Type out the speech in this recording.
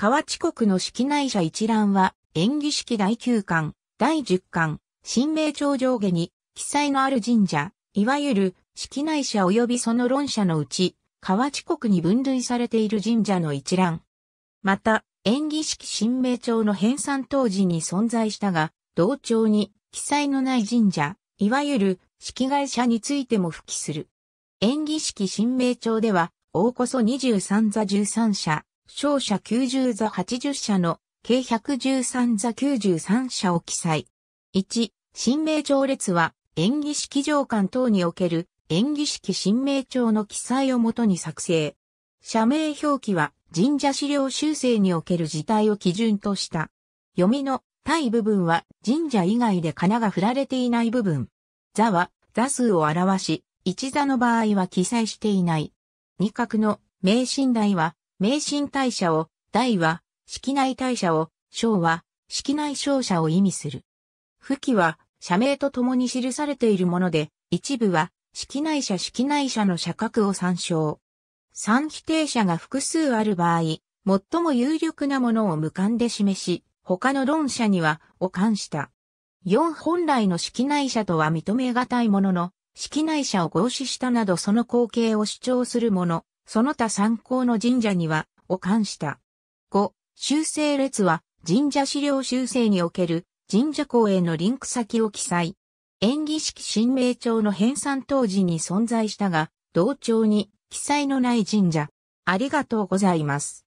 河内国の式内社一覧は、演技式第9巻、第10巻、新名帳上下に、記載のある神社、いわゆる、式内社及びその論者のうち、河内国に分類されている神社の一覧。また、演技式新名帳の編纂当時に存在したが、同帳に記載のない神社、いわゆる式会社についても付記する。演技式新名帳では、大こそ23座13社、小社90座80社の計113座93社を記載。1、新名帳列は演技式上官等における演技式新名帳の記載をもとに作成。社名表記は神社資料修正における事態を基準とした。読みの対部分は神社以外で仮名が振られていない部分。座は座数を表し、一座の場合は記載していない。二角の名神台は迷信大社を、大は、式内大社を、小は、式内小社を意味する。付記は、社名と共に記されているもので、一部は、式内社式内社の社格を参照。三否定者が複数ある場合、最も有力なものを無関で示し、他の論者には、を関した。四本来の式内社とは認めがたいものの、式内社を合詞したなどその後継を主張するもの、その他参考の神社には、を冠した。5、修正列は、神社資料修正における神社公へのリンク先を記載。演技式神明帳の編纂当時に存在したが、同帳に記載のない神社。ありがとうございます。